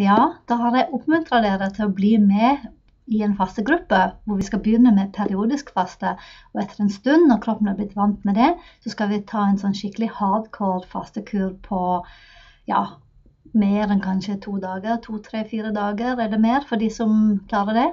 Ja, da har jeg oppmuntra dere til å bli med i en fastegruppe hvor vi skal begynne med periodisk faste. Og etter en stund, når kroppen er blitt vant med det, så skal vi ta en sånn skikkelig hardcore fastekur på ja, mer enn kanskje to dager. To, tre, fire dager eller mer for de som klarer det.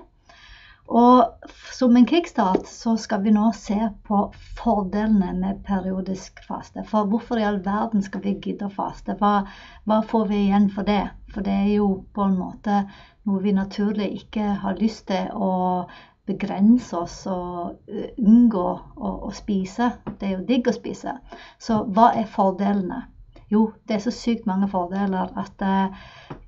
Og som en kickstart så skal vi nå se på fordelene med periodisk faste. For hvorfor i all verden skal vi gidde å faste? Hva, hva, får vi igjen for det? For det er jo på en måte noe vi naturlig ikke har lyst til å begrense oss og unngå å, å spise. Det er jo digg å spise. Så hva er fordelene? Jo, det er så sykt mange fordeler at eh,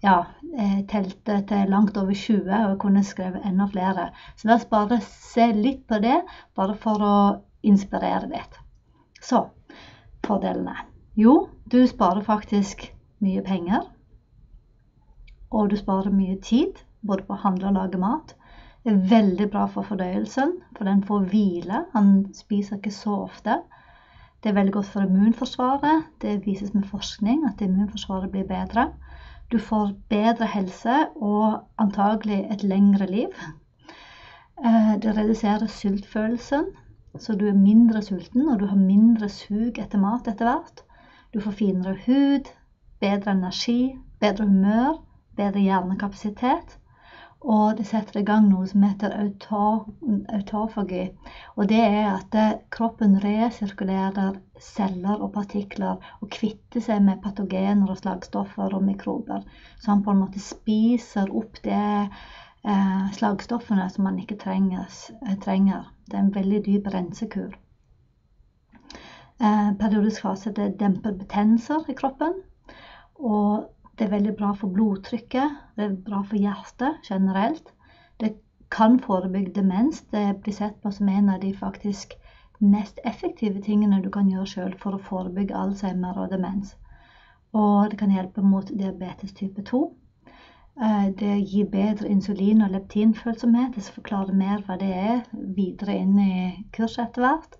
ja, jeg telte til langt over 20 og kunne skrevet enda flere. Så la oss bare se litt på det, bare for å inspirere litt. Så fordelene. Jo, du sparer faktisk mye penger. Og du sparer mye tid, både på å handle og lage mat. Det er veldig bra for fordøyelsen, for den får hvile. Han spiser ikke så ofte. Det er veldig godt for immunforsvaret. Det vises med forskning at immunforsvaret blir bedre. Du får bedre helse og antagelig et lengre liv. Eh, det reduserer sultfølelsen, så du er mindre sulten, og du har mindre sug etter mat etter hvert. Du får finere hud, bedre energi, bedre humør, bedre hjernekapasitet. Og det setter i gang noe som heter autofagi. Og det er at kroppen resirkulerer celler og partikler og kvitter seg med patogener og slagstoffer og mikrober. Så han på en måte spiser opp det eh, slagstoffene som man ikke trenges, eh, trenger. Det er en veldig dyp rensekur. Eh, periodisk fase det demper betennelser i kroppen. Og det er veldig bra for blodtrykket. Det er bra for hjertet generelt. Det kan forebygge demens. Det blir sett på som en av de faktisk mest effektive tingene du kan gjøre sjøl for å forebygge Alzheimer og demens. Og det kan hjelpe mot diabetes type 2. Eh, det gir bedre insulin- og leptinfølsomhet. Jeg skal forklare mer hva det er videre inn i kurset etter hvert.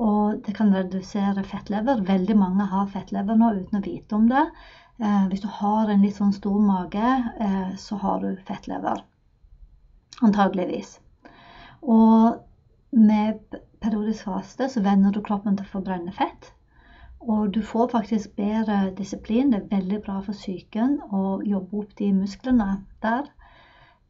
Og det kan redusere fettlever. Veldig mange har fettlever nå uten å vite om det. Eh, hvis du har en litt sånn stor mage, eh, så har du fettlever. Antageligvis. Og med periodisk faste så venner du kroppen til å forbrenne fett. Og du får faktisk bedre disiplin. Det er veldig bra for psyken å jobbe opp de musklene der.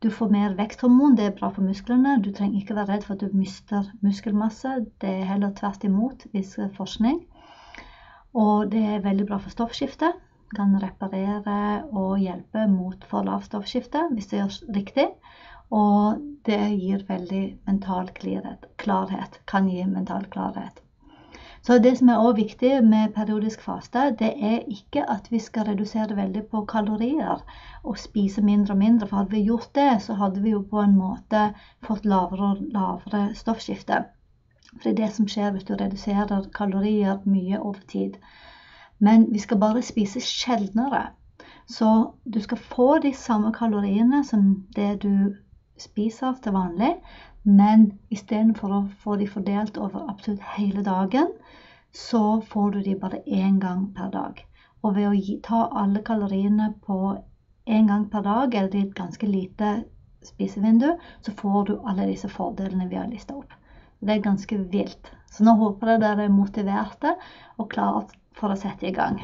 Du får mer veksthormon, det er bra for musklene. Du trenger ikke være redd for at du mister muskelmasse. Det er heller tvert imot, viser forskning. Og det er veldig bra for stoffskiftet kan reparere og hjelpe mot for lavt stoffskifte hvis det gjøres riktig. Og det gir veldig mental klarhet. Kan gi mental klarhet. Så det som er også viktig med periodisk faste, det er ikke at vi skal redusere veldig på kalorier og spise mindre og mindre. For hadde vi gjort det, så hadde vi jo på en måte fått lavere og lavere stoffskifte. For det er det som skjer hvis du reduserer kalorier mye over tid. Men vi skal bare spise sjeldnere. Så du skal få de samme kaloriene som det du spiser til vanlig, men istedenfor å få de fordelt over absolutt hele dagen, så får du de bare én gang per dag. Og ved å ta alle kaloriene på én gang per dag, eller i et ganske lite spisevindu, så får du alle disse fordelene vi har lista opp. Det er ganske vilt. Så nå håper jeg dere er motiverte og klare for å sette i gang.